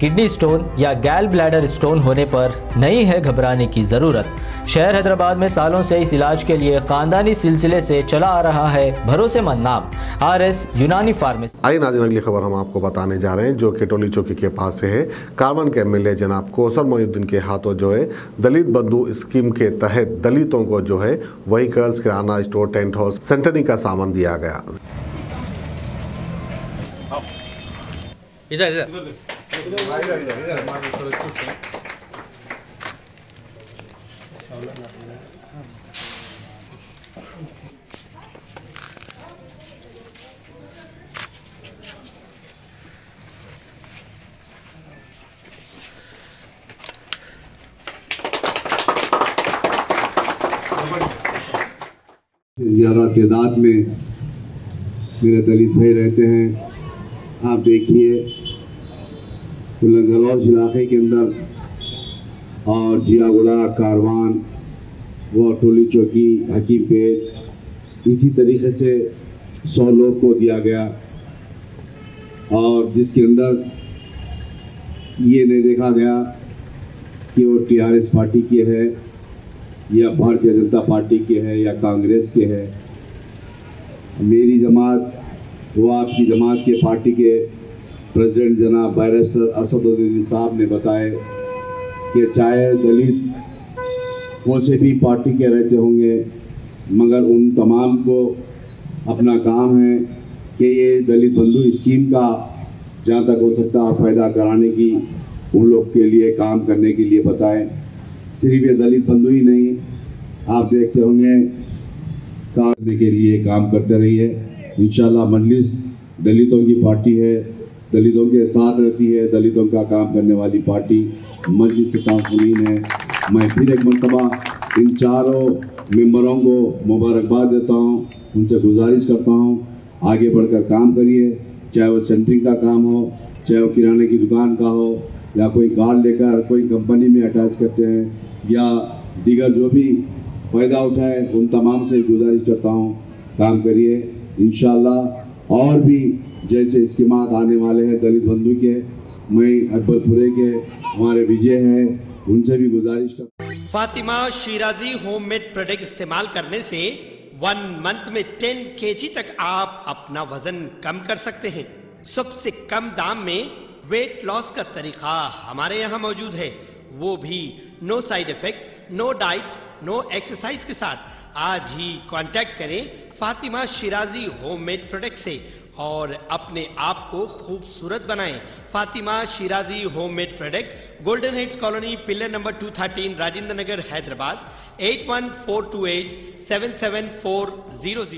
Kidney stone या गैल bladder stone होने पर नहीं है घबराने की ज़रूरत। शहर हैदराबाद में सालों से इस इलाज के लिए खानदानी सिलसिले से चला आ रहा है भरोसेमंद नाम। R S Unani pharmacy. आइए नाजिन अगली खबर हम आपको बताने जा रहे हैं जो केटोली चौकी के पास से है। कार्बन के एमएलए जनाब कौसर मोहुद्दीन के हाथों जो है दलित बंधु स्कीम के तहत दलितों को जो है vehicles kirana store tent house centering का सामान दिया गया। इधर इधर। ज़्यादा तादाद में मेरे दलित भाई रहते हैं। आप देखिए बुलंदलौज इलाके के अंदर और जियागुड़ा कारवान, व टोली चौकी, हकीम पेट, इसी तरीके से सौ लोग को दिया गया। और जिसके अंदर ये नहीं देखा गया कि वो टीआरएस पार्टी के है, या भारतीय जनता पार्टी के है, या कांग्रेस के है। मेरी जमात, वो आपकी जमात के पार्टी के प्रेसिडेंट जनाब बैरिस्टर असदुद्दीन साहब ने बताए कि चाहे दलित कौन से भी पार्टी के रहते होंगे, मगर उन तमाम को अपना काम है कि ये दलित बंधु स्कीम का जहाँ तक हो सकता है फ़ायदा कराने की उन लोग के लिए, काम करने के लिए बताएँ। सिर्फ़ ये दलित बंधु ही नहीं, आप देखते होंगे करने के लिए काम करते रहिए। इंशाल्लाह मजलिस दलितों की पार्टी है। दलितों के साथ रहती है, दलितों का काम करने वाली पार्टी मजलिस काफुलीन है। मैं फिर एक मरतबा इन चारों मेंबरों को मुबारकबाद देता हूँ, उनसे गुजारिश करता हूँ, आगे बढ़कर काम करिए, चाहे वो सेंटरिंग का काम हो, चाहे वो किराने की दुकान का हो, या कोई कार लेकर कोई कंपनी में अटैच करते हैं, या दीगर जो भी फ़ायदा उठाए, उन तमाम से गुजारिश करता हूँ, काम करिए। इन और भी जैसे स्कीमात आने वाले हैं दलित बंधु के मैं अकबरपुरे के, हमारे विजय हैं, उनसे भी गुजारिश कर फातिमा शिराजी होममेड प्रोडक्ट इस्तेमाल करने से वन मंथ में टेन केजी तक आप अपना वज़न कम कर सकते हैं। सबसे कम दाम में वेट लॉस का तरीका हमारे यहाँ मौजूद है। वो भी no side effect no diet no exercise के साथ। आज ही कांटेक्ट करें फातिमा शिराजी होममेड प्रोडक्ट से और अपने आप को खूबसूरत बनाएँ। Fatima Shirazi homemade product golden heads colony pillar number 213 Rajendra Nagar Hyderabad eight one four two eight seven seven four zero zero